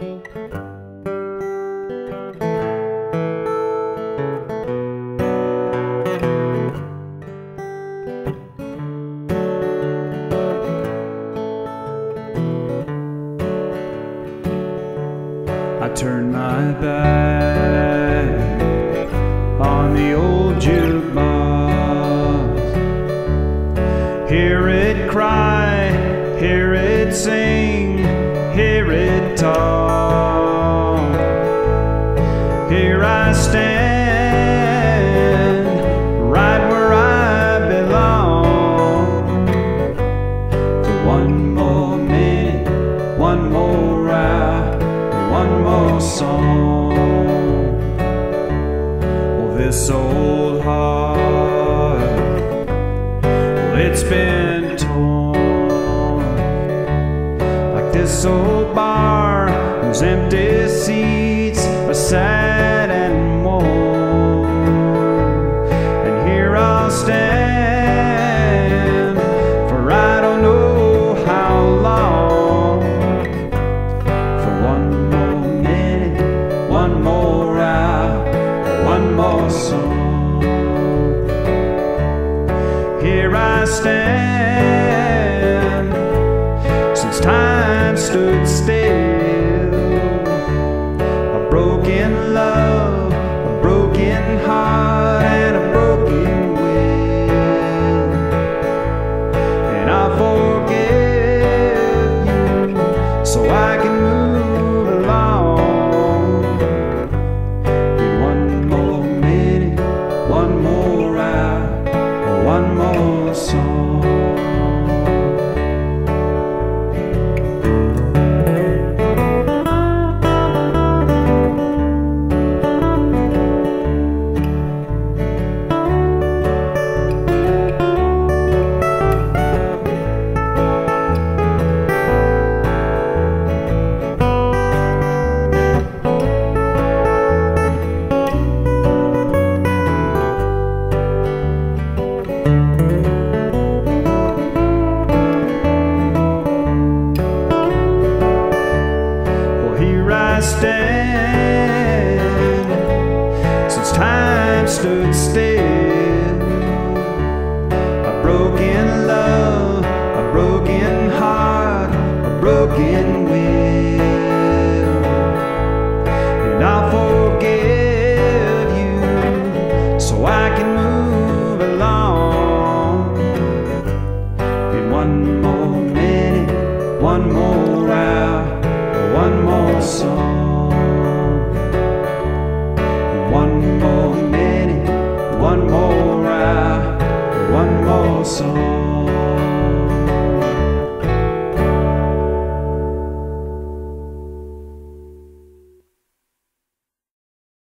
I turn my back on the old jukebox. Hear it cry, hear it sing. Here I stand, right where I belong. For one more minute, one more hour, one more song. Well, this old heart, well, it's been torn like this old bar whose empty seats are sad one more hour, one more song. Here I stand since time stood still. stand since time stood still. A broken love, a broken heart, a broken will. And i